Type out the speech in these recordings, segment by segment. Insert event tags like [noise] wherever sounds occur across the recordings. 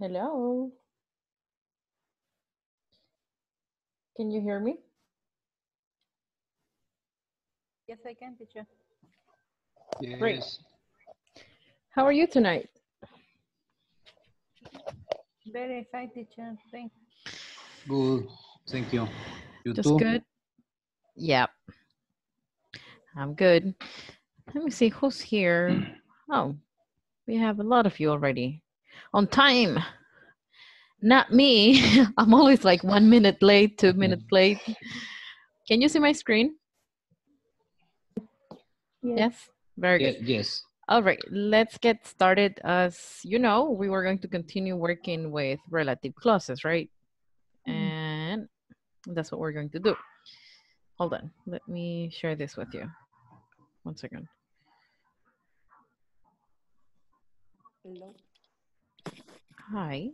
Hello. Can you hear me? Yes, I can, teacher. Great. Yes. How are you tonight? Very fine, teacher. Thank Good. Thank you. You Just too? good? Yep. I'm good. Let me see who's here. [clears throat] Oh, we have a lot of you already. On time. Not me. [laughs] I'm always like one minute late, two mm-hmm. minutes late. Can you see my screen? Yes. Very Ye- good. Yes. All right, let's get started. As you know, we were going to continue working with relative clauses, right? Mm-hmm. And that's what we're going to do. Hold on, let me share this with you. One second. Hi.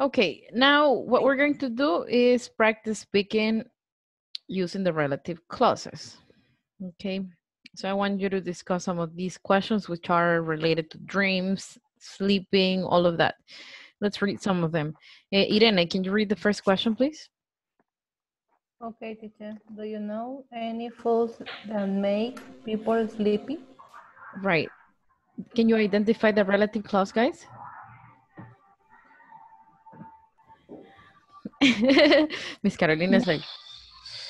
Okay, now what we're going to do is practice speaking using the relative clauses. Okay, so I want you to discuss some of these questions which are related to dreams, sleeping, all of that. Let's read some of them. Eh, Irene, can you read the first question, please? Okay, teacher. Do you know any foods that make people sleepy? Right. Can you identify the relative clause, guys? [laughs] Miss Carolina is like,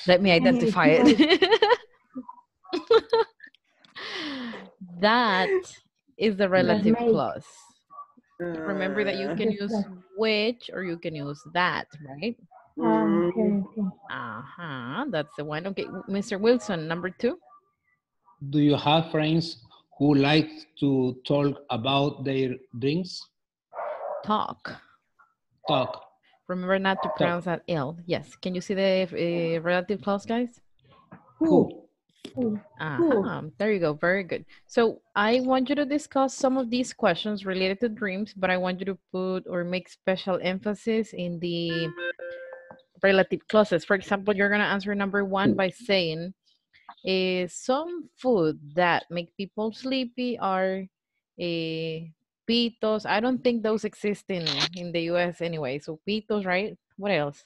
let me identify it. [laughs] that is the relative clause. Remember that you can use which or you can use that, right? Ah, okay, okay. Uh-huh, that's the one. Okay, Mr. Wilson, number two. Do you have friends who like to talk about their dreams? Talk. Talk. Remember not to pronounce that L. Yes. Can you see the uh, relative clause, guys? Who? Who? Uh-huh. There you go. Very good. So I want you to discuss some of these questions related to dreams, but I want you to put or make special emphasis in the relative clauses. For example, you're going to answer number one by saying, is some food that make people sleepy are uh, pitos. I don't think those exist in, in the US anyway. So pitos, right? What else?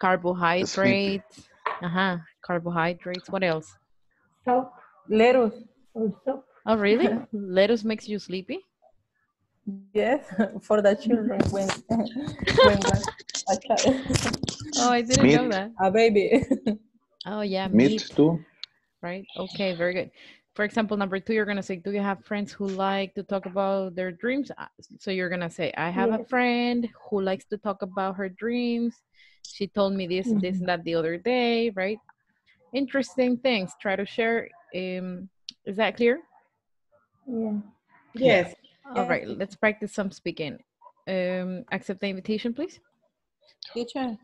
Carbohydrates. Uh-huh. Carbohydrates. What else? Soap Lettuce. soap. Oh, really? [laughs] Lettuce makes you sleepy? Yes, [laughs] for the children when [laughs] when a child, Oh, I didn't know that. a baby. Oh, yeah, Meat meat. too. Right? Okay, very good. For example, number two, you're going to say, Do you have friends who like to talk about their dreams? Uh, So you're going to say, I have a friend who likes to talk about her dreams. She told me this, this, and that the other day, right? Interesting things. Try to share. Um, is that clear? Yeah. Yes. All right, let's practice some speaking. Um, accept the invitation, please. Teacher,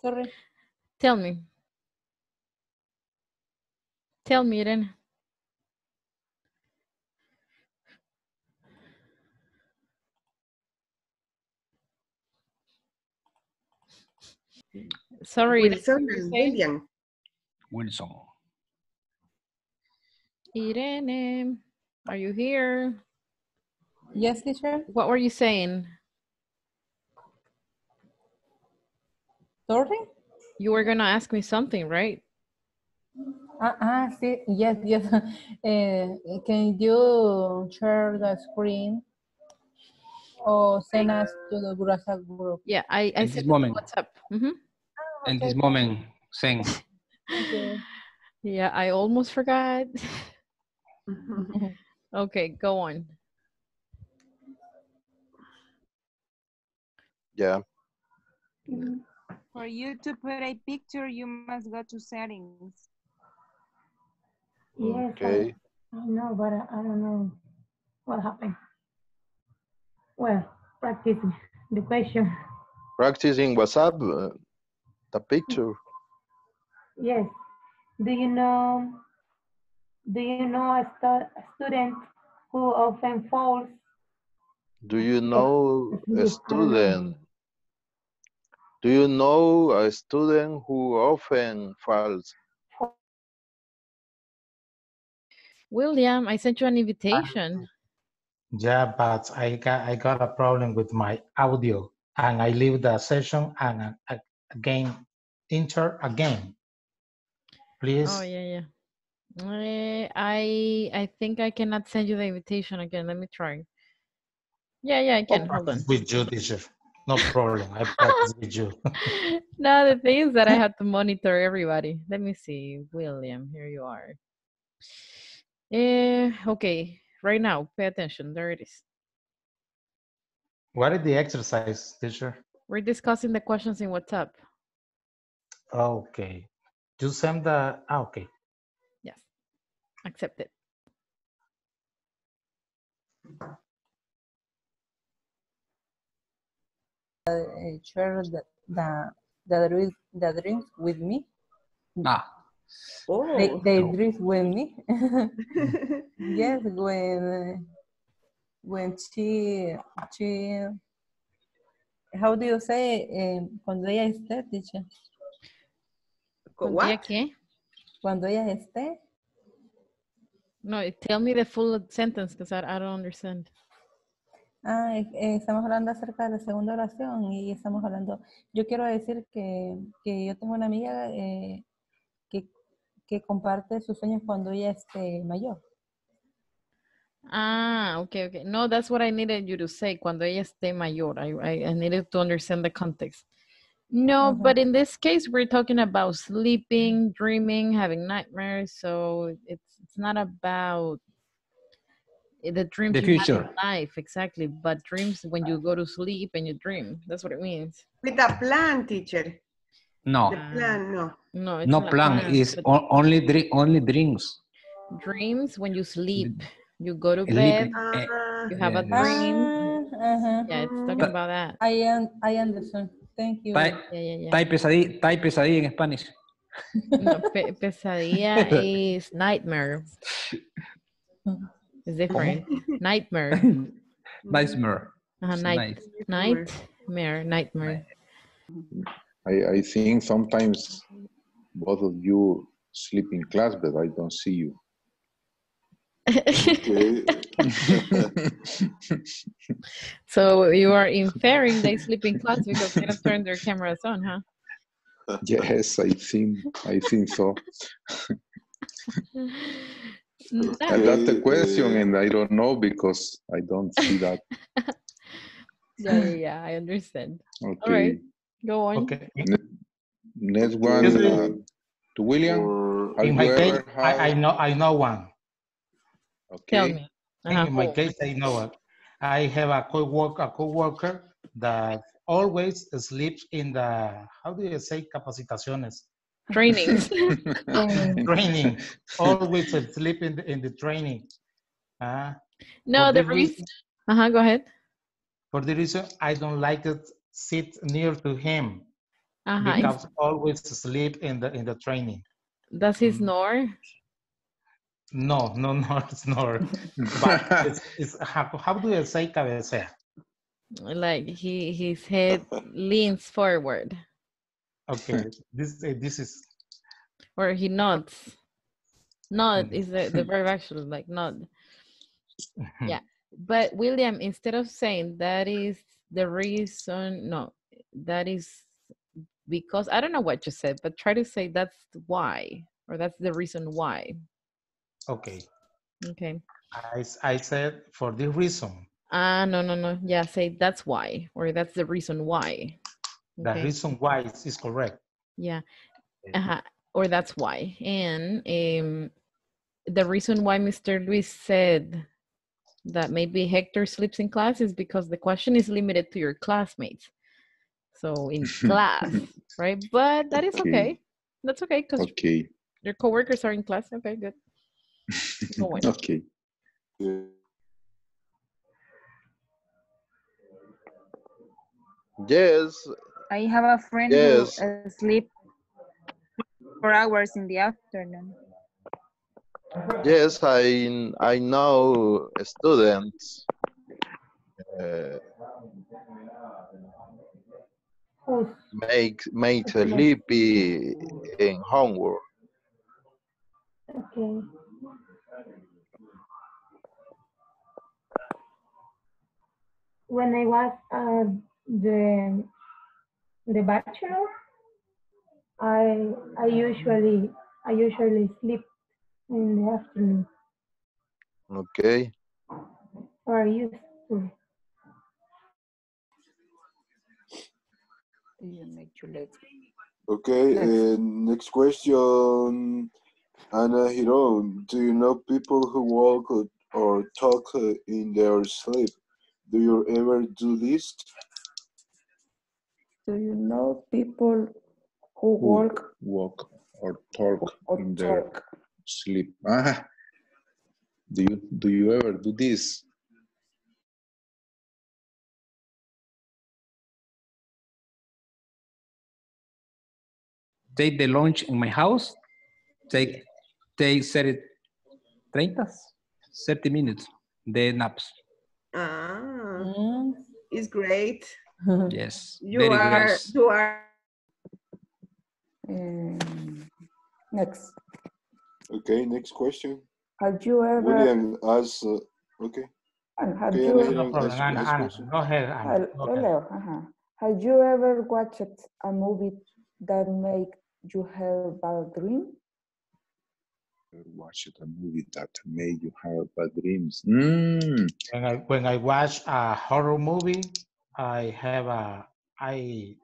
sorry. Tell me. Tell me, Irene. Sorry, Wilson you're and saying? William. Wilson. Irene, are you here? Yes, teacher. What were you saying? Sorry. You were gonna ask me something, right? Ah, ah, sí, yes, yes. [laughs] Eh, can you share the screen or send us to the WhatsApp group? Yeah, I, I At this said moment. WhatsApp. Mhm. In this moment, sing. [laughs] Okay. Yeah, I almost forgot. [laughs] okay, go on. Yeah. For you to put a picture, you must go to settings. Yes, Okay. I, I know, but I, I don't know what happened. Well, practice the question. Practicing WhatsApp, uh, the picture. Yes. Do you know? Do you know a, stu a student who often falls? Do you know a student? Do you know a student who often falls? William, I sent you an invitation. Yeah, but I got I got a problem with my audio, and I leave the session and uh, again enter again. Please. Oh yeah, yeah. Eh, I I think I cannot send you the invitation again. Let me try. Yeah, yeah, I can. Hold on. With you, teacher. No problem. I practice with you. [laughs] [laughs] no, the thing is that I have to monitor everybody. Let me see, William. Here you are. Eh, okay, right now, pay attention. There it is. What is the exercise, teacher? We're discussing the questions in WhatsApp. Okay. You send the ah, okay. Yes, accepted. uh, share the, the, the, dreams, the dreams with me. Ah, They, Oh. they dreams with me. [laughs] yes, [laughs] when when she she how do you say eh, cuando ella esté, teacher? ¿Cuándo qué? Cuando ella esté. No, tell me the full sentence because I, I don't understand. Ah, eh, eh, estamos hablando acerca de la segunda oración y estamos hablando, yo quiero decir que, que yo tengo una amiga eh, que comparte sus sueños cuando ella esté mayor. Ah, okay, okay. No, that's what I needed you to say. Cuando ella esté mayor, I, I, I needed to understand the context. No, but in this case, we're talking about sleeping, dreaming, having nightmares. So it's it's not about the dreams The you have in future. life exactly, but dreams when you go to sleep and you dream. That's what it means. With a plan, teacher. No, The plan, no. No, it's no not plan. plans, Is but o- only dream, only dreams. dreams when you sleep. You go to Sleep. bed. Ah, You have a dream. Ajá. Yeah, it's talking But- about that. I, un- I understand. Thank you. Tai- Yeah, yeah, yeah. Tai pesadilla, tai pesadilla en Spanish. No, pe- pesadilla is nightmare. [laughs] It's different. Nightmare. Nightmare. Uh, It's night, night. nightmare, nightmare. I, I think sometimes both of you sleep in class, but I don't see you. [laughs] So you are inferring they sleep in class because they don't turn their cameras on, huh? yes, I think I think so. And that's the question, and I don't know because I don't see that. [laughs] yeah, yeah, I understand. Okay. right. Go on. Okay. Next one uh, to William. Or- In my case, ever I, I know I know one. Tell Okay. me. Uh-huh. In my case, I know it. I have a co-worker, a co-worker that always sleeps in the, how do you say, capacitaciones? Trainings. [laughs] Training, always sleep in the, in the training. Uh, no, for the this reason. Uh huh. Go ahead. For the reason I don't like it sit near to him Uh huh. because always sleep in the in the training. Does he Mm. snore? No, no, [laughs] no, it's [laughs] not. But it's, it's how, how do you say cabecea? Like he his head leans forward, Okay, this uh, this is or he nods. Nod Mm. is the, the [laughs] verb actually, like nod. Yeah. But William, instead of saying that is the reason, no, that is because I don't know what you said, but try to say that's why, or that's the reason why. okay. Okay. i, I said for this reason. Ah, no, no, no. Yeah, say that's why, or that's the reason why. The reason why is, is correct. Yeah. Uh-huh. Or that's why. And um, the reason why Mr. Luis said that maybe Hector sleeps in class is because the question is limited to your classmates. So in [laughs] class, right? But that is Okay. okay. That's okay because Okay. your coworkers are in class. Okay, good. [laughs] Go on. okay. Yes, I have a friend Yes. who uh, sleep four hours in the afternoon. Yes, I I know students uh, Who's make make sleepy in homework. okay? when I was uh, the the bachelor, I I usually I usually sleep in the afternoon Okay. or I used to. Okay, Next. uh, next question. Anna Hiro, do you know people who walk or, or talk uh, in their sleep? Do you ever do this? Do you know people who Who walk walk or talk or in their talk? Sleep. Ah, do you do you ever do this? Take the lunch in my house. Take take 30, 30, 30 minutes. The naps. Ah, Mm. it's great. [laughs] Yes. You very are, gross. you are, Um, next. Okay, next question. Have you ever, William asks, uh, okay. and have Okay, you ever, No problem, ask Anna, next Anna. question. Go ahead, Anna. Hel- Go ahead. hello, uh-huh. have you ever watched a movie that make you have bad dream? Watched a movie that made you have bad dreams? Mm. When I when I watch a horror movie, I have a I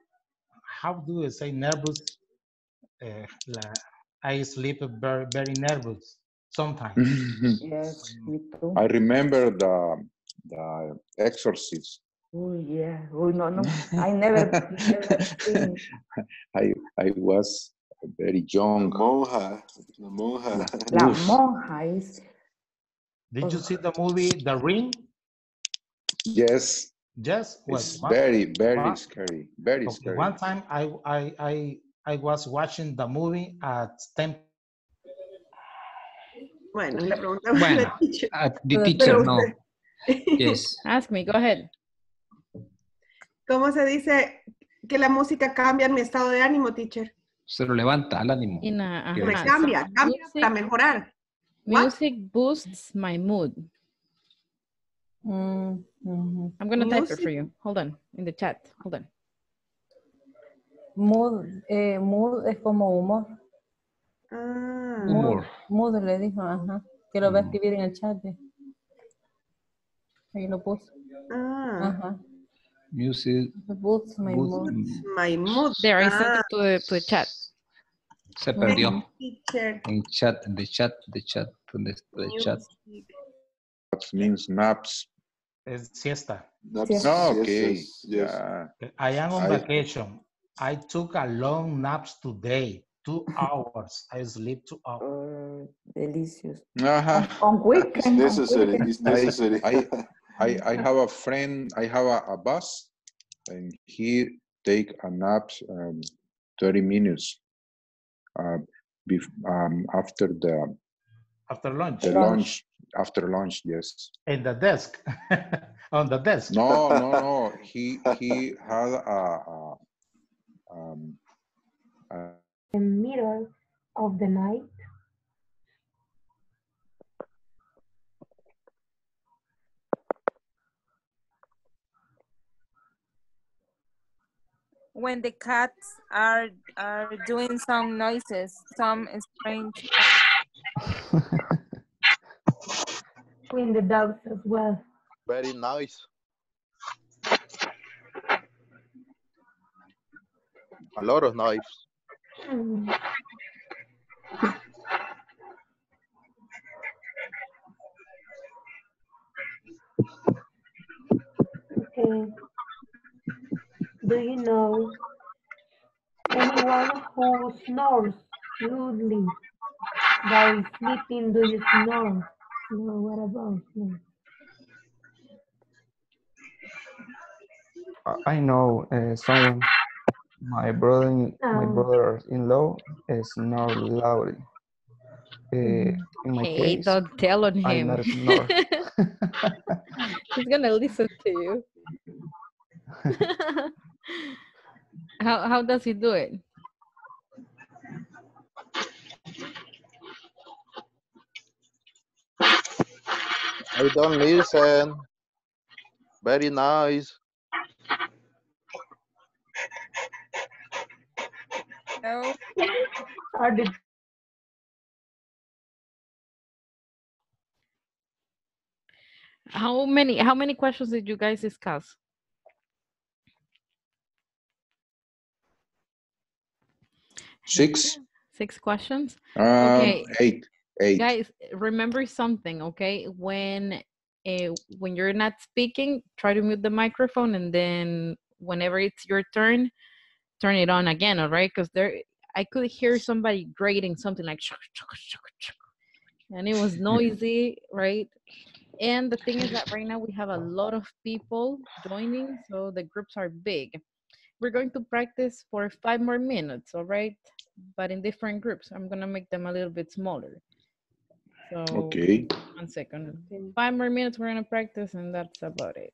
how do I say nervous? Uh, la- I sleep very very nervous sometimes. [laughs] Yes, me too. I remember the the Exorcist. Oh yeah. Oh no, no. [laughs] I never, never. [laughs] I I was very young. Monja, la monja. La monja is. Did you see the movie The Ring? Yes, Yes. Well, it's one- very very one- scary. Very okay, scary. one time I I I I was watching the movie at 10 bueno, la pregunta fue Bueno, la teacher. uh, the teacher, no. Yes. [laughs] Ask me, go ahead. ¿Cómo se dice que la música cambia mi estado de ánimo, teacher? Se lo levanta al ánimo. In a, Yes. Me cambia, so cambia para music, mejorar. What? music boosts my mood. Mm, mhm. I'm gonna type it for you. Hold on, in the chat. Hold on. Mood, eh, mood es como humor. Ah, Mood, Humor. mood le dijo, ajá. Que lo va a Mm. escribir en el chat. eh. Ahí lo puso. ah, Ajá. Music. Boots my mood. my mood. There, I sent Ah, it to the, to the chat. Se perdió. En chat, en the chat, the chat, ¿dónde está el chat? That means naps. es siesta. No, yes, okay. yes, yes. Yeah. I am on I- vacation. I took a long naps today, two hours. I sleep two hours. Uh, delicious. Uh-huh. On It's weekend. on necessary, weekend. it's necessary. I, I, I have a friend, I have a, a bus, and he take a nap um, 30 minutes uh, bef- um, after the, After lunch, the Lunch. lunch. After lunch, yes. in the desk, [laughs] on the desk. No, no, [laughs] no. He he had a, a um, a the middle of the night. When the cats are are doing some noises, some strange. [laughs] With the dogs as well. Very nice. A lot of knives. Okay. Do you know anyone who snores loudly while sleeping? Do you snore? No, what about snore? I- I know uh, someone. My brother, my Oh. brother-in-law snore loudly. Uh, in my Hey, case, don't tell on him. [laughs] He's gonna listen to you. [laughs] how how does he do it? I don't listen. Very nice. No. Are the How many how many questions did you guys discuss? Six. Six questions? Um, Okay. eight. Eight. Guys, remember something, okay? When uh, when you're not speaking, try to mute the microphone, and then whenever it's your turn, turn it on again. All right? Because there, I could hear somebody grating something like, "Chuk, chuk, chuk, chuk," and it was noisy, right? And the thing is that right now we have a lot of people joining, so the groups are big. We're going to practice for five more minutes, all right? But in different groups. I'm gonna make them a little bit smaller. So Okay. one second. Five more minutes we're gonna practice and that's about it.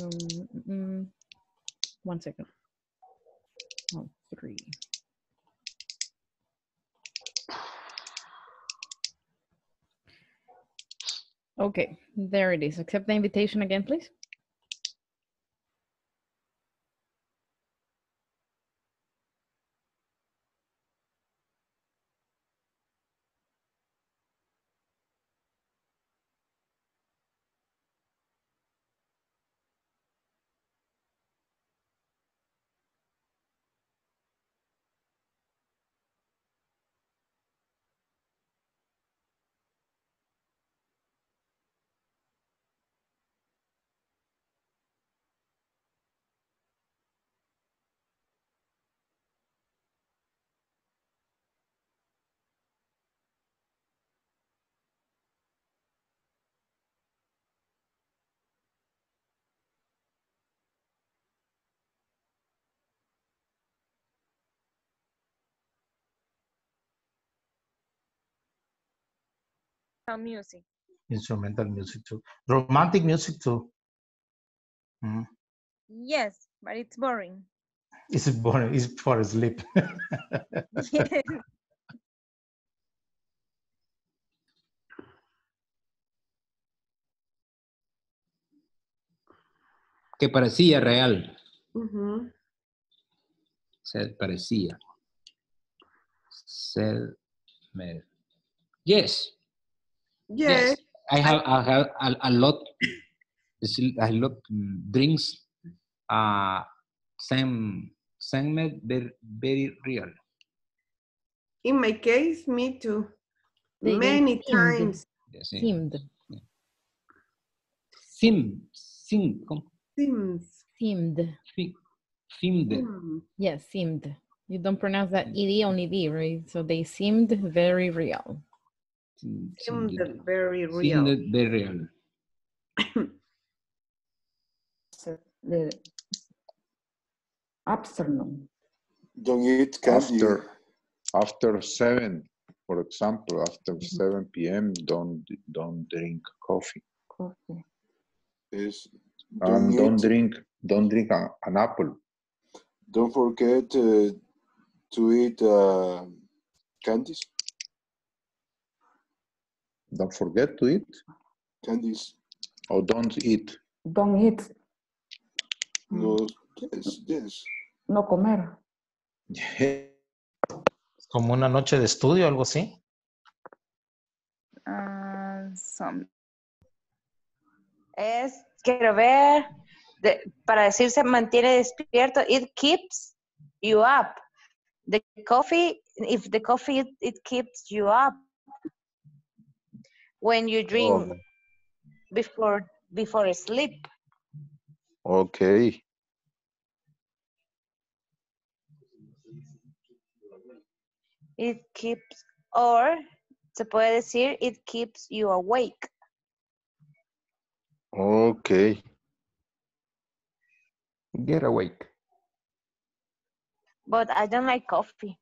Um, mm, mm, one second. Oh, three. Okay, there it is. Accept the invitation again, please. Some music. Instrumental music too. Romantic music too. Mm. Yes, but it's boring. It's boring. It's for sleep. Yes. [laughs] Que parecía real. Ujú. Se parecía. Sell mer- Yes. Yes. I have I have a, a lot. [clears throat] I lot mm, drinks. Uh, same same me- very very real. In my case, me too. They- they Many seemed- times. Yes, sí. Seemed. Sim sim ¿cómo? Seems. Seemed. Fi- Filmed. Mm. Yes, seemed. You don't pronounce that ed only d, right? So they seemed very real. Sim- Seemed seemed- very real. seemed very real. The afternoon. Don't eat candy. After after seven, for example, after Mm-hmm. seven p.m., don't don't drink coffee. Coffee. Is And don't don't eat- drink don't drink a, an apple. Don't forget uh, to eat uh, candies. Don't forget to eat Candies. or don't eat. Don't eat. No, yes, yes. No comer. Como una noche de estudio, algo así. Ah, some. Es, quiero ver, de- para decir se mantiene despierto, it keeps you up. The coffee, if the coffee, it, it keeps you up. When you drink Oh, before, before sleep. okay. It keeps, or se puede decir, it keeps you awake. Okay. Get awake. But I don't like coffee.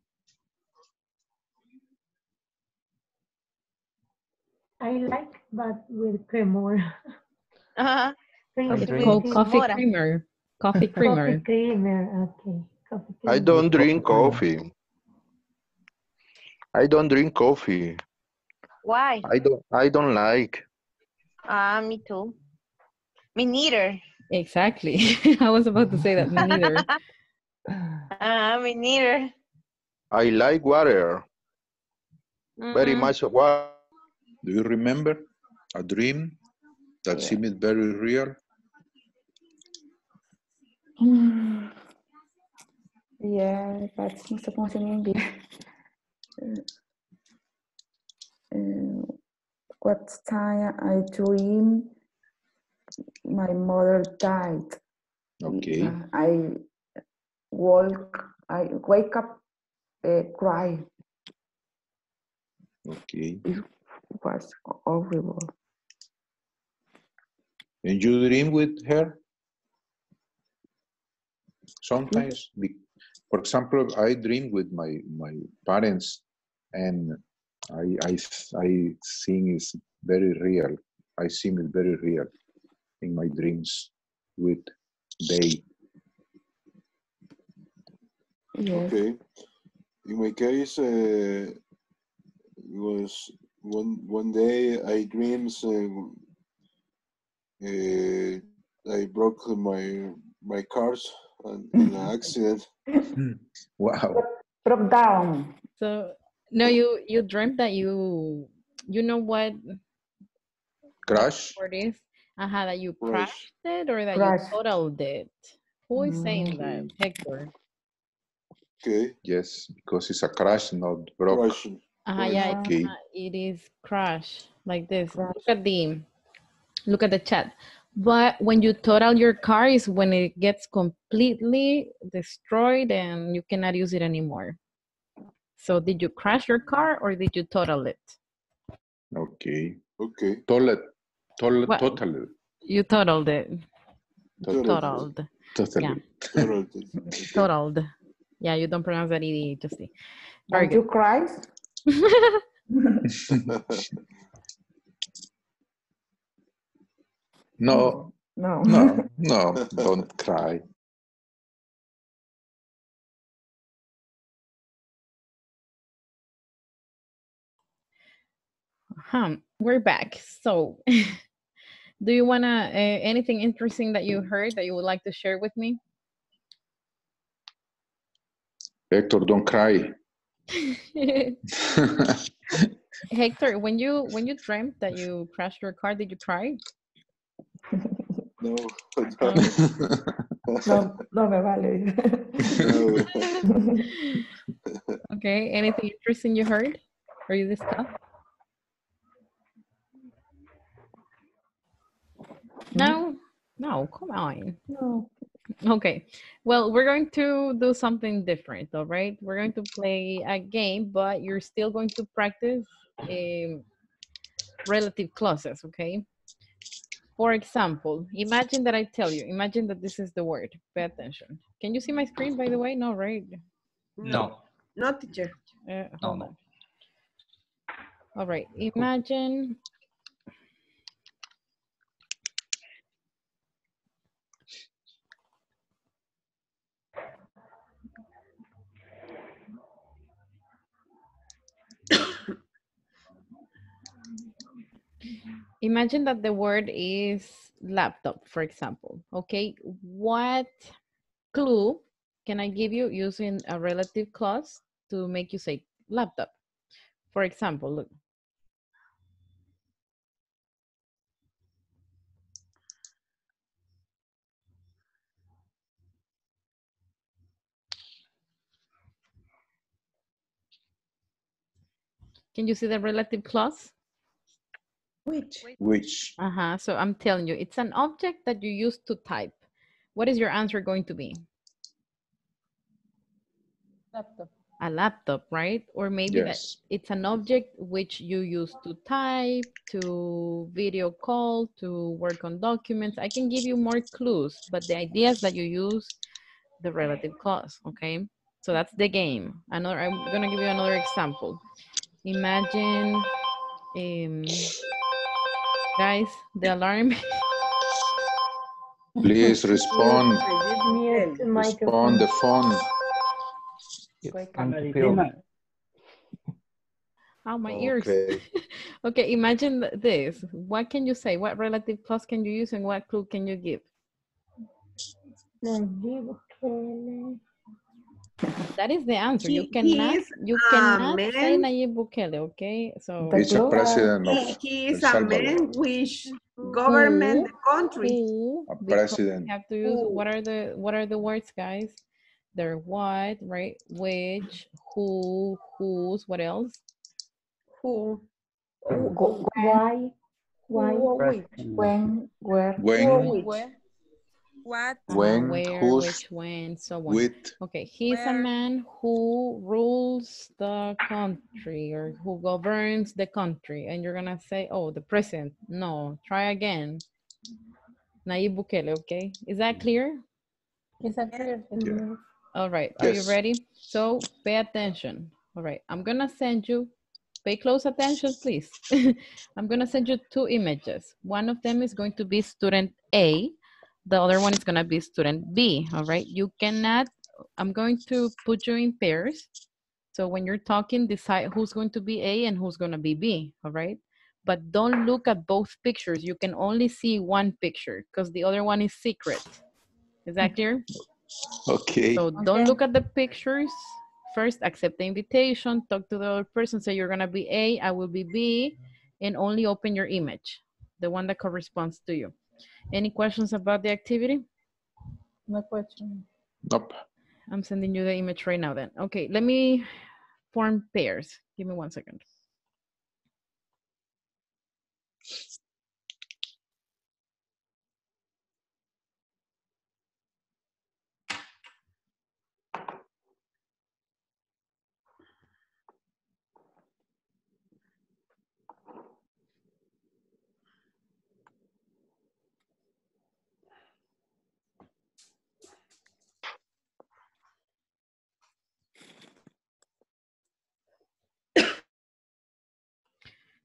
I like, but with cremor. Uh-huh. Cream- It's called coffee Mora. creamer. Coffee creamer. Coffee creamer. Okay. Coffee I don't drink coffee. I don't drink coffee. Why? I don't I don't like. Ah, me too. Me neither. Exactly. [laughs] I was about to say that. Me neither. [laughs] Ah, me neither. I like water. Very Mm-mm. much water. Do you remember a dream that seemed very real? Mm. Yeah, but no sé cómo se me envía. Uh, what time I dream my mother died. Okay. Uh, I woke, I wake up, uh, cry. Okay. It was horrible. And you dream with her? Sometimes, be- for example, I dream with my my parents, and I I I think it's very real. I see it very real in my dreams with they. Yes. Okay. In my case, uh, it was one one day I dreams uh, uh, I broke my my cars in an accident. [laughs] Wow. Broke down. So no, you you dreamt that you you know what Crash. word is? Uh-huh, that you Crash. crashed it or that Crash. you totaled it. Who is saying that, Mm. Hector? Okay. Yes, because it's a crash, not broke. Crashing. Uh-huh, yeah, it's, Okay. it is crash like this. Crash. Look at the look at the chat. But when you total your car is when it gets completely destroyed and you cannot use it anymore. So did you crash your car or did you total it? Okay. Okay. Total, total, What? totally, You totaled it. totally, Totaled. totally. Totally. [laughs] Totaled. Yeah, you don't pronounce that ED, Justy. Very And you good. cry? [laughs] No, No. no, [laughs] no, don't cry. Huh. We're back. So, [laughs] do you wanna uh, anything interesting that you heard that you would like to share with me? Hector, don't cry. [laughs] Hector, when you when you dreamt that you crashed your car, did you cry? No. No, no me vale. no. Okay. Anything interesting you heard or you discussed? No, no. Come on. No. Okay. Well, we're going to do something different, all right? We're going to play a game, but you're still going to practice um, relative clauses, okay? For example, imagine that I tell you, imagine that this is the word. Pay attention. Can you see my screen, by the way? No, right? No. No, teacher. Uh, No, hold no. on. All right. Imagine. Imagine that the word is laptop, for example. Okay. What clue can I give you using a relative clause to make you say laptop? For example, look. Can you see the relative clause? Which? Which? Uh-huh. So I'm telling you, it's an object that you use to type. What is your answer going to be? Laptop. A laptop, right? Or maybe that Yes. it's an object which you use to type, to video call, to work on documents. I can give you more clues, but the idea is that you use the relative clause, okay? So that's the game. Another, I'm gonna give you another example. Imagine, um, guys, the alarm. Please respond. Mute Respond the phone. It's Wake time up. to feel. How my ears. Okay. [laughs] Okay, imagine this. What can you say? What relative clause can you use and what clue can you give? Nayib Bukele. That is the answer. You He- he cannot you a cannot say man. Nayib Bukele, okay? So He's a president He, of he is a man which government the country. who A president. we have to use Who. what are the what are the words, guys? They're what, right? Which, who, whose, what else? Who? Why? Why? When, where, When, which. What? when, where, whose, which, when, so on. with, Okay, he's a man who rules the country or who governs the country. And you're gonna say, oh, the president. No, try again. Nayib Bukele, okay? Is that clear? Is that clear? Yeah. All right, are you ready? So pay attention. All right, I'm gonna send you, pay close attention, please. [laughs] I'm gonna send you two images. One of them is going to be student A. The other one is gonna be student B, all right? You cannot, I'm going to put you in pairs. So when you're talking, decide who's going to be A and who's gonna be B, all right? But don't look at both pictures. You can only see one picture because the other one is secret. Is that clear? okay. So don't Okay. look at the pictures. First, accept the invitation, talk to the other person, say you're gonna be A, I will be B, and only open your image, the one that corresponds to you. Any questions about the activity? No question. Nope. I'm sending you the image right now then. Okay, let me form pairs. Give me one second.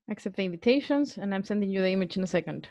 Accept the invitations, and I'm sending you the image in a second.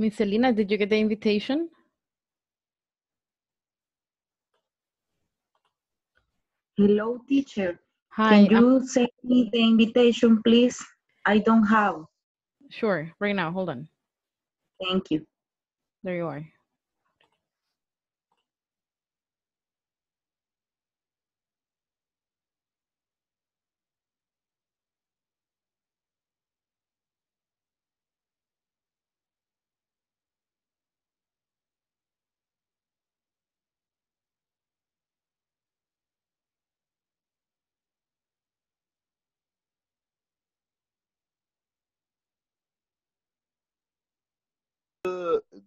Miss Selena, did you get the invitation? Hello, teacher. Hi, Can I'm- you send me the invitation, please? I don't have. Sure, right now, hold on. Thank you. There you are.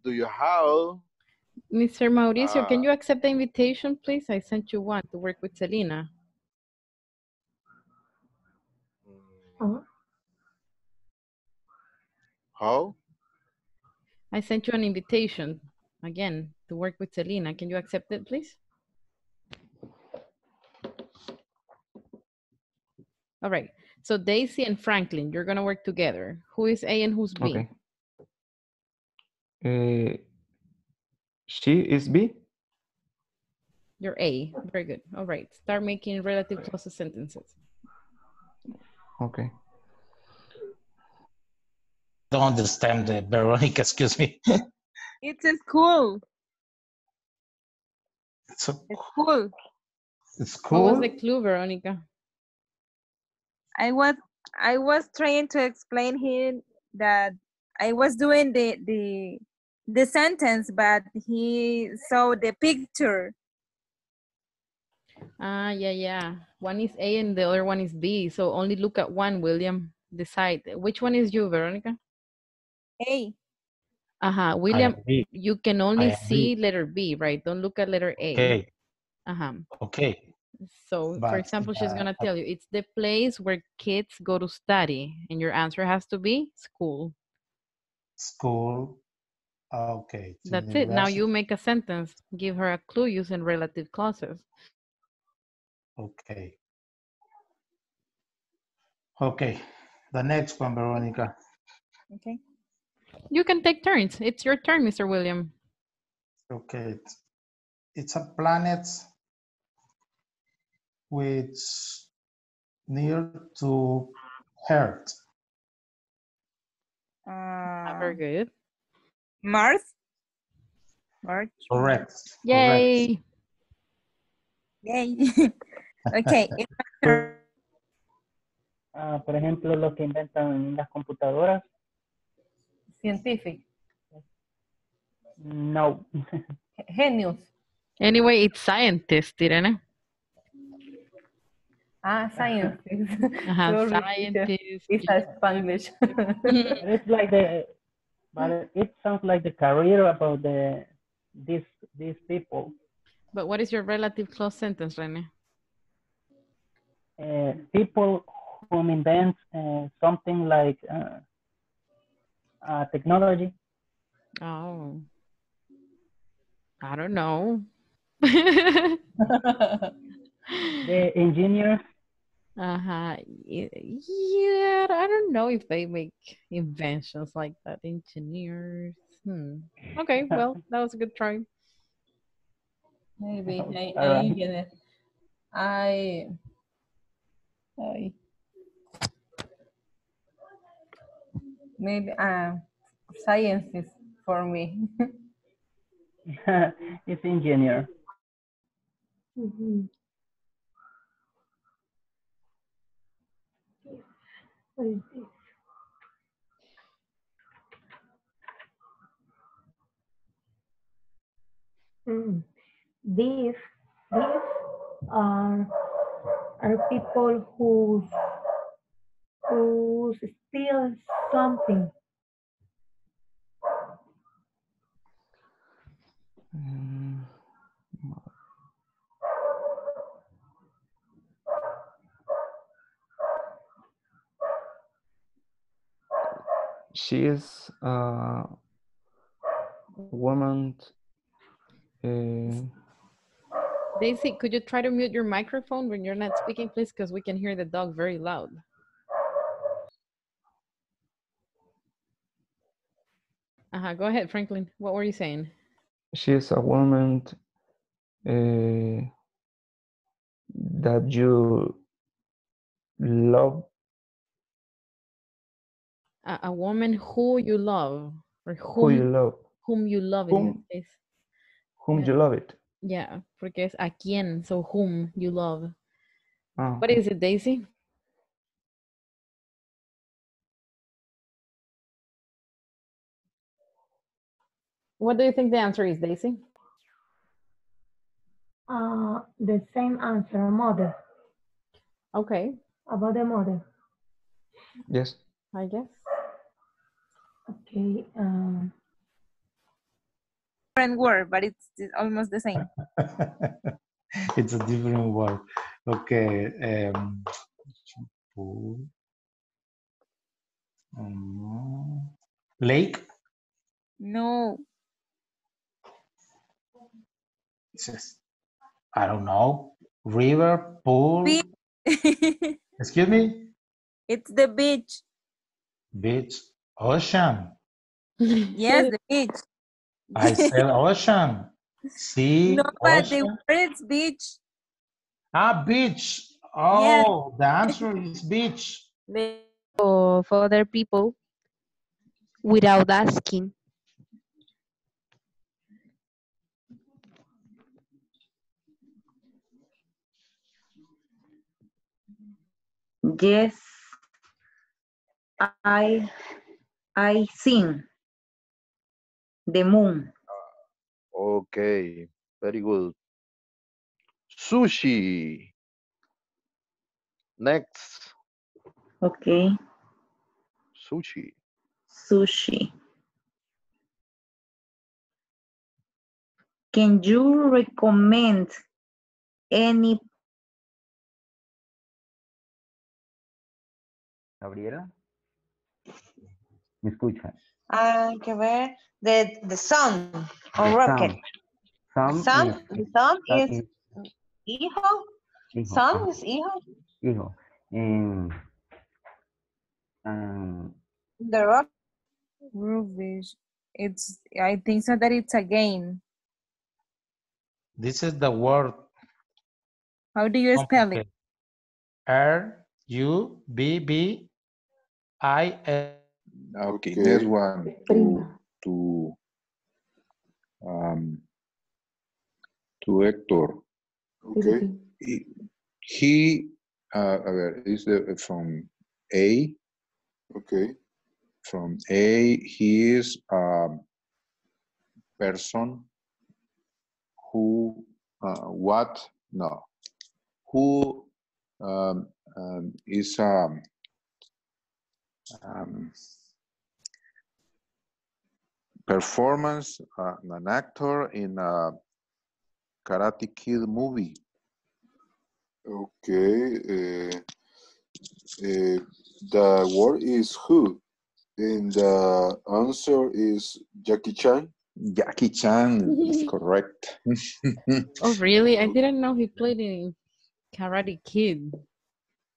Do you have? Mr. Mauricio, can Ah. you accept the invitation, please? I sent you one to work with Selena. Oh. How? I sent you an invitation, again, to work with Selena. Can you accept it, please? All right, so Daisy and Franklin, you're gonna work together. Who is A and who's B? Okay. Uh, she is B. You're A. Very good. All right. Start making relative clauses sentences. Okay. Don't understand the Veronica, excuse me. [laughs] It's a school. It's a A school. it's cool. What was the clue, Veronica? I was I was trying to explain him that I was doing the the the sentence, but he saw the picture. Ah, yeah, yeah. One is A and the other one is B. So only look at one, William. Decide. Which one is you, Veronica? A. Uh-huh. William, you can only am see letter B, right? Don't look at letter A. Okay, Uh-huh. okay. So, for But, example, she's gonna uh, tell you it's the place where kids go to study, and your answer has to be school. School. Okay. That's it. Now you make a sentence. Give her a clue using relative clauses. Okay. Okay. The next one, Veronica. Okay. You can take turns. It's your turn, Mr. William. Okay. It's, it's a planet which near to Earth. Ah, very good. Mars. Mars. Correct. Yay. Yay. [laughs] okay. [laughs] Ah, por ejemplo, los que inventan las computadoras. Scientific. No. [laughs] Genius. Anyway, it's scientist, Irene. Ah. Ajá, Sorry, teacher. scientist. It's a Spanish. it's like the, but it sounds like the career about the these these people. But what is your relative clause sentence, Rene? Uh, people who invent uh, something like uh, uh, technology. Oh. I don't know. [laughs] The engineers. Uh-huh. Yeah, I don't know if they make inventions like that. Engineers. Hmm. Okay, [laughs] well, that was a good try. Maybe. I, I, Alright. get it. I, I, maybe uh, science is for me. [laughs] [laughs] it's engineer. Mhm. Mm. These, these are are people who who steal something. She is a woman. Uh, Daisy, could you try to mute your microphone when you're not speaking, please? Because we can hear the dog very loud. Uh-huh. Go ahead, Franklin. What were you saying? she is a woman uh, that you love. A, a woman who you love, or Who you love. whom you love in Whom- this case. Whom Yeah. you love it. Yeah, porque es a quien, so whom you love. Ah, What is it, Daisy? What do you think the answer is, Daisy? Uh, the same answer, mother. Okay, About the mother. Yes. I guess. Okay. Um, Different word, but it's it's almost the same. [laughs] it's a different word. Okay. Um. Um, lake. No. It's just, I don't know. River, pool. [laughs] Excuse me. it's the beach. Beach, ocean. Yes, the beach. I said ocean. Sea, [laughs] No, but the ocean. word is beach. Ah, beach. Yeah. Oh, the answer is beach. For other people without asking. Yes, I I seen the moon. Ah, okay, very good. Sushi. Next, Okay, sushi. sushi. Can you recommend any Gabriela, ¿me escucha? Ah, que ver. The, the sun or The rocket. Sun. Sun, is- the sun sun is is hijo. hijo, Sun ajá, is hijo. hijo. Em, um, The rock. Rubbish. It's, I think so that it's a game. This is the word. How do you spell it? complicated. R U B B I S. Okay, Okay. next one to to um to Hector. Okay. He, he uh, a ver, is the, from A. Okay. From A, he is a person who uh, what no who um, um, is um, um, performance uh, an actor in a Karate Kid movie. Okay. Uh, uh, the word is who, and the answer is Jackie Chan. Jackie Chan is [laughs] correct. [laughs] Oh, really? I didn't know he played in Karate Kid.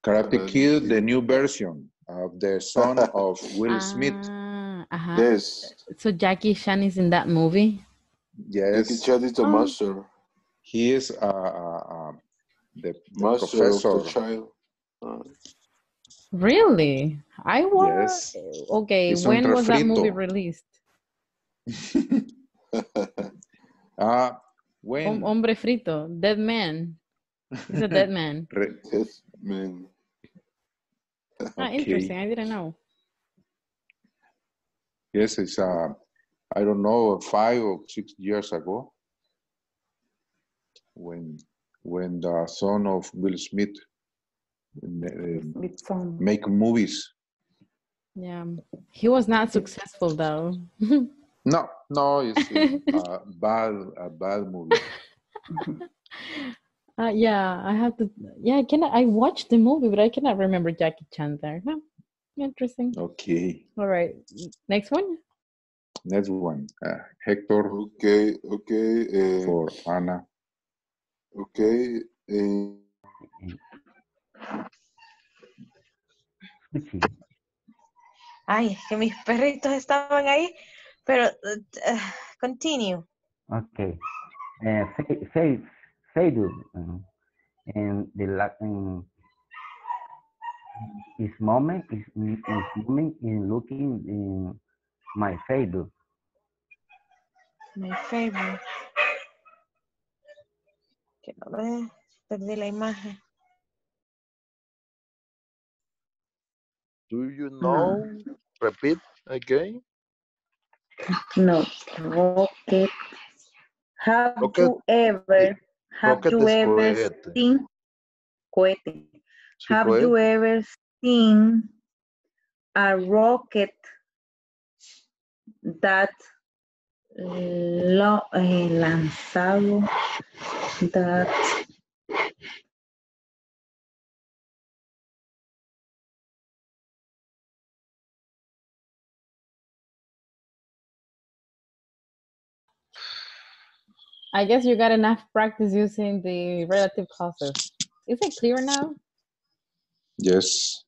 Karate Kid, the new version of the son of [laughs] Will Smith. Yes. So Jackie Chan is in that movie? Yes. Jackie Chan is the Oh. master, He is uh, uh, uh, the, the master professor. of the child. Uh, Really? I was. Yes. Okay, It's when was that movie released? [laughs] Uh, Hom- when Hombre frito, dead man. He's a dead [laughs] man. Re- yes, man. Ah, interesting. I didn't know. Yes, it's uh, I don't know, five or six years ago, when when the son of Will Smith uh, make movies. Yeah. He was not successful though. [laughs] No, no, it's a [laughs] bad a bad movie. [laughs] Uh, yeah, I have to. Yeah, I cannot. I watched the movie, but I cannot remember Jackie Chan there. No, interesting. Okay, All right, next one. next one, uh, Hector Okay, okay, uh, for Anna. okay. Uh, Sushi. Ay, es que mis perritos estaban ahí, pero uh, continue. Okay. Uh, Fe- Fe- Feidu, uh, and the la- um, his moment is his moment in looking in my Facebook. My favorite. Quiero ver, perdí la imagen. Do you know? Repeat again. no rocket? Have Rocket- you ever have rocket you ever cohete. seen cohete? Sí, Have you ever seen a rocket that lo, eh, lanzado that I guess you got enough practice using the relative clauses. Is it clear now? Yes.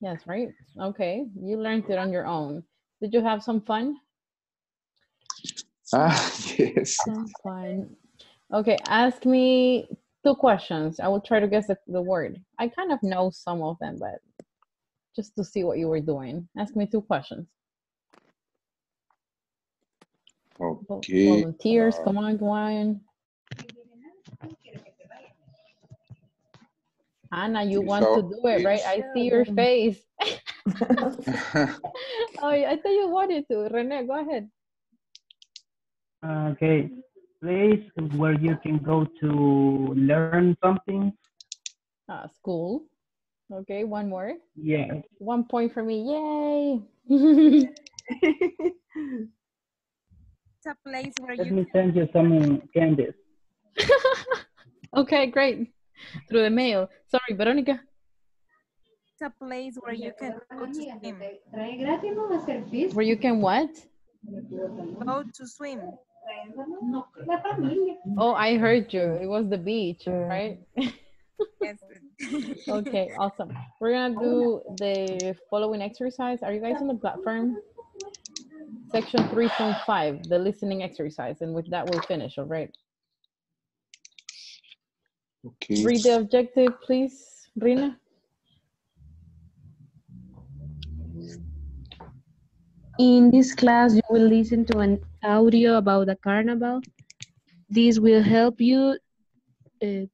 Yes, right? Okay, you learned it on your own. Did you have some fun? Ah, [laughs] yes. That's fine. Okay, ask me two questions. I will try to guess the, the word. I kind of know some of them, but just to see what you were doing. Ask me two questions. Okay. Volunteers, uh, come on, come on. Anna, you want to do it, right? I see your face. [laughs] oh, I thought you wanted to. Rene, go ahead. Okay, place where you can go to learn something. Uh, school. Okay, one more. Yeah. One point for me. Yay. It's a place where Let you me send you some candies. [laughs] okay, great. Through the mail. Sorry, Veronica. it's a place where you can go to swim. Where you can what? Go to swim. Oh, I heard you. It was the beach, right? Yes. [laughs] okay, awesome. We're gonna do the following exercise. Are you guys on the platform? Section 3.5, the listening exercise, and with that we'll finish, all right? Okay. Read the objective, please, Rina. In this class, you will listen to an audio about the carnival. This will help you uh,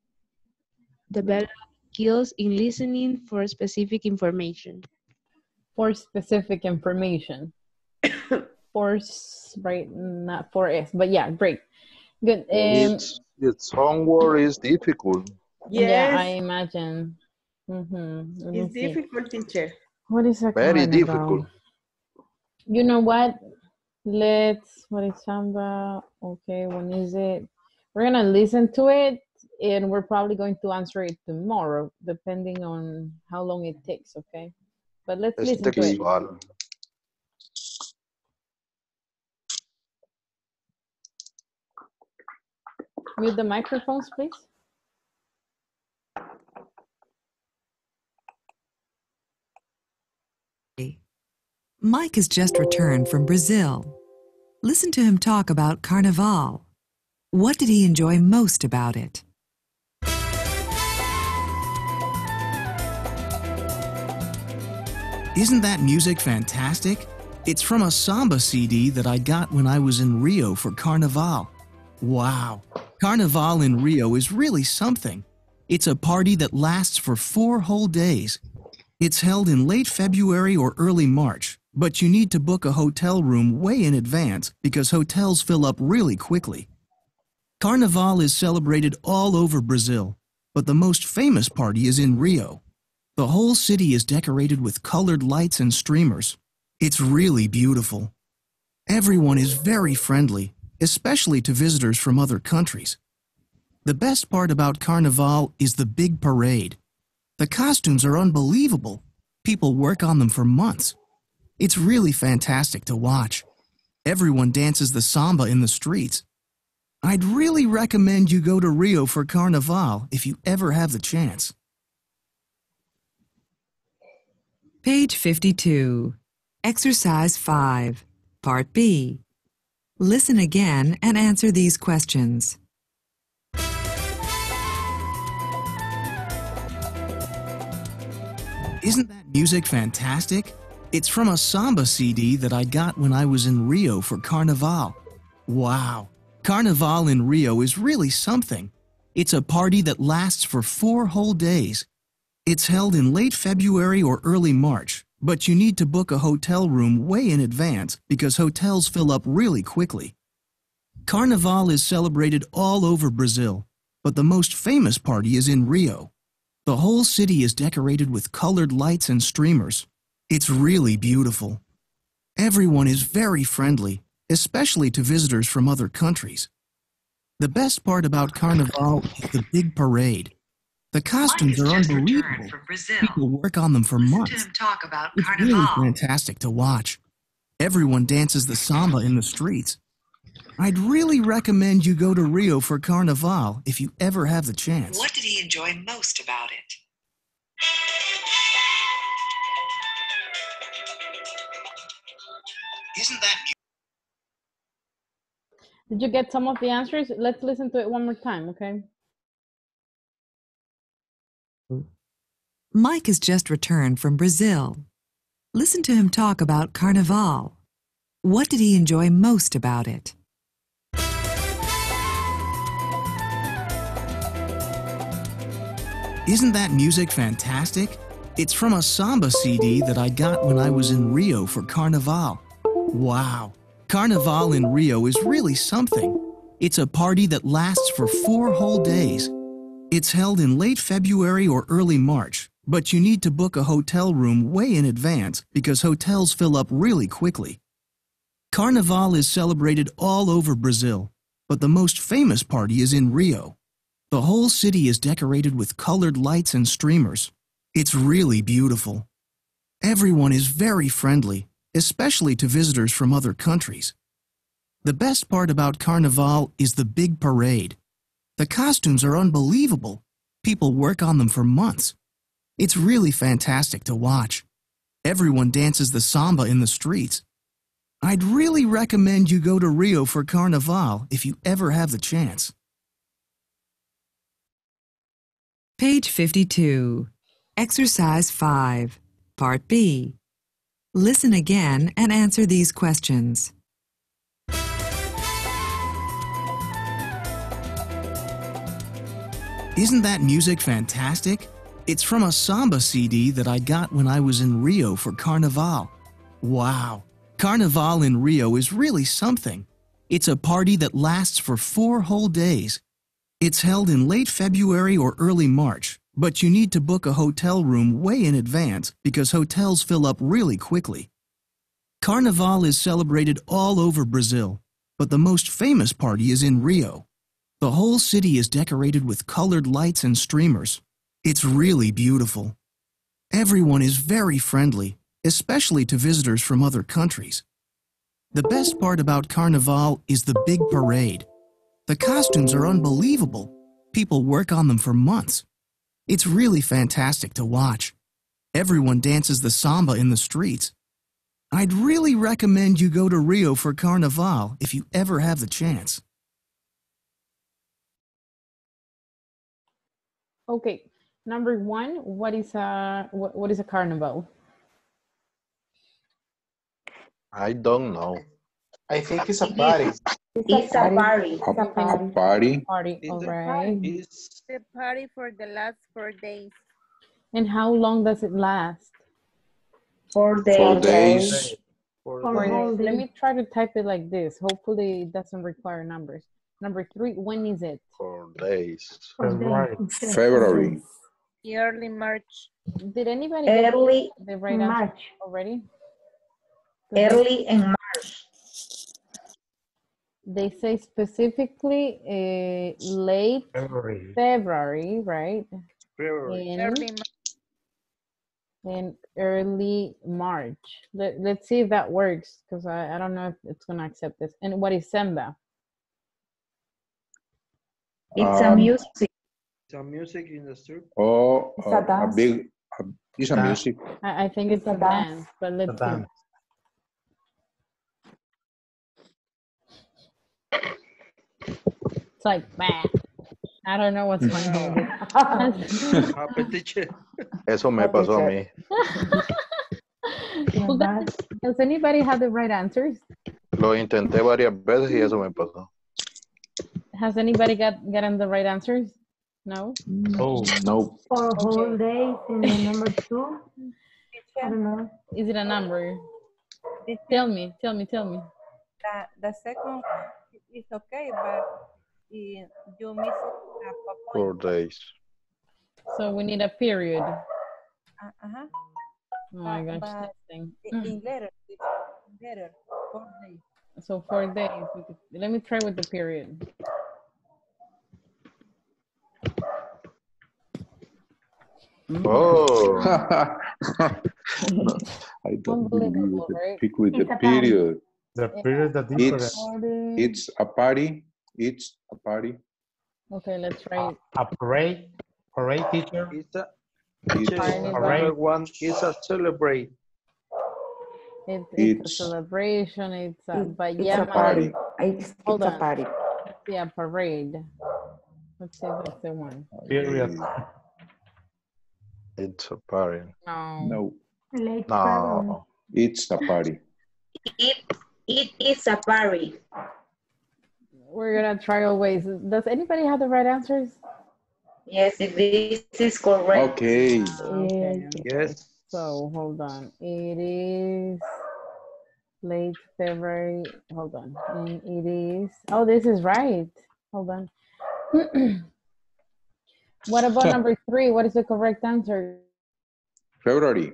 develop skills in listening for specific information. For specific information. [coughs] for, right, not for S, but yeah, great. Good. Um, It's, it's homework is difficult. Yeah, I imagine. Mm-hmm. It's see. difficult, teacher. What is a Very carnival? difficult. You know what? Let's, what is samba? Okay, when is it? We're gonna listen to it and we're probably going to answer it tomorrow, depending on how long it takes, okay? But let's Es listen to it. Mute the microphones, please. Mike has just returned from Brazil. Listen to him talk about Carnival. What did he enjoy most about it? Isn't that music fantastic? It's from a samba CD that I got when I was in Rio for Carnival. Wow, Carnival in Rio is really something. It's a party that lasts for four whole days. It's held in late February or early March, but you need to book a hotel room way in advance because hotels fill up really quickly. Carnival is celebrated all over Brazil, but the most famous party is in Rio. The whole city is decorated with colored lights and streamers. It's really beautiful. Everyone is very friendly, especially to visitors from other countries. The best part about Carnival is the big parade. The costumes are unbelievable. People work on them for months. It's really fantastic to watch. Everyone dances the samba in the streets. I'd really recommend you go to Rio for Carnival if you ever have the chance. Page 52. Exercise 5, Part B. Listen again and answer these questions. Isn't that music fantastic? It's from a samba CD that I got when I was in Rio for Carnival. Wow, Carnival in Rio is really something. It's a party that lasts for four whole days. It's held in late February or early March, but you need to book a hotel room way in advance because hotels fill up really quickly. Carnival is celebrated all over Brazil, but the most famous party is in Rio. The whole city is decorated with colored lights and streamers. It's really beautiful. Everyone is very friendly, especially to visitors from other countries. The best part about Carnival is the big parade. The costumes are unbelievable. People work on them for months. talk about It's really fantastic to watch. Everyone dances the samba in the streets. I'd really recommend you go to Rio for Carnival if you ever have the chance. What did he enjoy most about it? Isn't that Did you get some of the answers? Let's listen to it one more time, okay? Mike has just returned from Brazil. Listen to him talk about Carnival. What did he enjoy most about it? Isn't that music fantastic? It's from a samba CD that I got when I was in Rio for Carnival. Wow! Carnival in Rio is really something. It's a party that lasts for four whole days. It's held in late February or early March, but you need to book a hotel room way in advance because hotels fill up really quickly. Carnival is celebrated all over Brazil, but the most famous party is in Rio. The whole city is decorated with colored lights and streamers. It's really beautiful. Everyone is very friendly, especially to visitors from other countries. The best part about Carnival is the big parade. The costumes are unbelievable. People work on them for months. It's really fantastic to watch. Everyone dances the samba in the streets. I'd really recommend you go to Rio for Carnival if you ever have the chance. Page 52. Exercise 5, Part B. Listen again and answer these questions. Isn't that music fantastic? It's from a samba CD that I got when I was in Rio for Carnival. Wow! Carnival in Rio is really something. It's a party that lasts for four whole days. It's held in late February or early March, but you need to book a hotel room way in advance because hotels fill up really quickly. Carnival is celebrated all over Brazil, but the most famous party is in Rio. The whole city is decorated with colored lights and streamers. It's really beautiful. Everyone is very friendly, especially to visitors from other countries. The best part about Carnival is the big parade. The costumes are unbelievable. People work on them for months. It's really fantastic to watch. Everyone dances the samba in the streets. I'd really recommend you go to Rio for Carnival if you ever have the chance. Okay, number one, what is a what, what is a carnival? I don't know. I think it's a party. It's a party. A, a party. Party, all right. The party for the last four days. And how long does it last? Four days. Four days. Four days. Let me try to type it like this. Hopefully it doesn't require numbers. Number three, when is it? Four days. [laughs] February. February. Early March. Did anybody get Early the right answer March. already? Early in March. They say specifically uh, late February. February, right? February. In, Early March. in early March. Let, let's see if that works because I, I don't know if it's going to accept this. And what is Samba? It's a Um, music. Some music in the street. Oh, It's a uh, a dance. big. A, it's a Dance. music. I, I think it's, It's a a dance. dance, but let's see. dance. It's like, bah. I don't know what's going on. with Happy teacher. Eso me pasó a mí. [laughs] Well, does, does anybody have the right answers? Lo intenté varias veces y eso me pasó. Has anybody got gotten the right answers? No? Oh, No. For whole days in the number two. I don't know. Is it a number? Tell me, tell me, tell me. The, the second is okay, but you miss a po- Four days. So we need a period. Uh, uh-huh. Oh my But- gosh, but this thing. in- Mm. Letter, it's letter, four days. So four days. Let me try with the period. Oh. [laughs] I don't believe Unbelievable, the right? pick with the It's a party. period. the period that different. It's it's a party. It's a party. Okay, let's try it. A parade, parade teacher. It's a It's teacher. Carnival. Another one is a celebrate. It's, it's, It's- a celebration. It's a It's a party. It's, Hold it's a on. party. Yeah, parade. Let's see if it's the one. Period. It's a party. No. No, Late February. No. it's a party. It, it is a party. We're gonna try always. Does anybody have the right answers? Yes, this is correct. Okay. Okay. Yes. So hold on. It is late February. Hold on. And it is. Oh, this is right. Hold on. [clears throat] what about number three? What is the correct answer? February.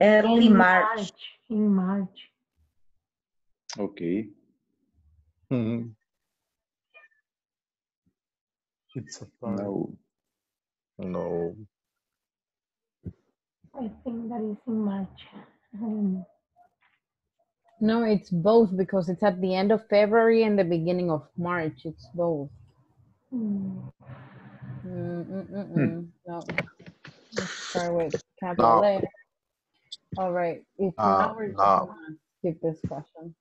Early In March. In March. Okay. Mhm. It's a party. No. No. I think that is in March. Um, No, it's both because it's at the end of February and the beginning of March. It's both. mm, Mm, mm, mm, mm. No. Let's try with capital No. letter. All right. If Uh, not, we're no. gonna skip this question.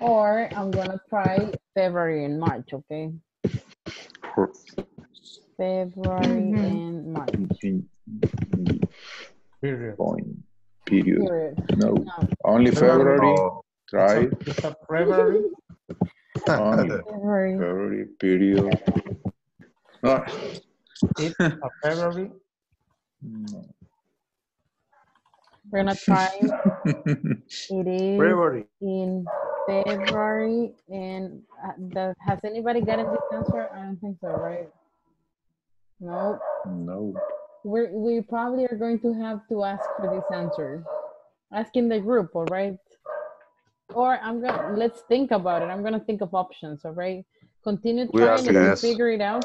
Or I'm gonna try February and March, okay? February Mhm. and March. In- Period. Point. Period. Period. No. No. Only February. No. Try. It's a, it's a February. [laughs] Only [laughs] February. February. Period. No. It's February. No. We're gonna try. [laughs] It is February. in February and uh, does, has anybody gotten this answer? I don't think so, right? No. No. We're, we probably are going to have to ask for this answer. Ask in the group, all right? Or I'm gonna, let's think about it. I'm gonna think of options, all right? Continue trying. ask If you yes. figure it out,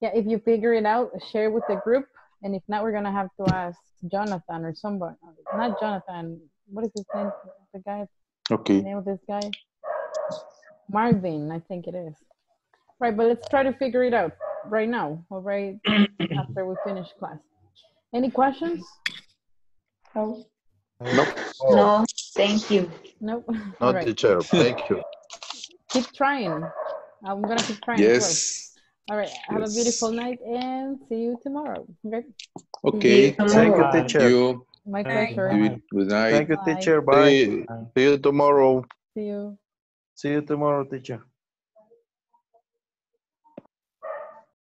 yeah, if you figure it out, share with the group. And if not, we're gonna have to ask Jonathan or somebody. Not Jonathan. What is his name? The guy. The Okay. name of this guy? Marvin, I think it is. Right, but let's try to figure it out right now, all right? [coughs] After we finish class. Any questions? No. Nope. No, thank you. Nope. No, All right. teacher. Thank you. Keep trying. I'm gonna keep trying. as well. Yes. All right. Have a beautiful night and see you tomorrow. Okay. Okay. Thank you, Bye. Thank teacher. you. My Thank you. pleasure. Good, good night. Thank you, teacher. Bye. See, see you tomorrow. See you. See you tomorrow, teacher.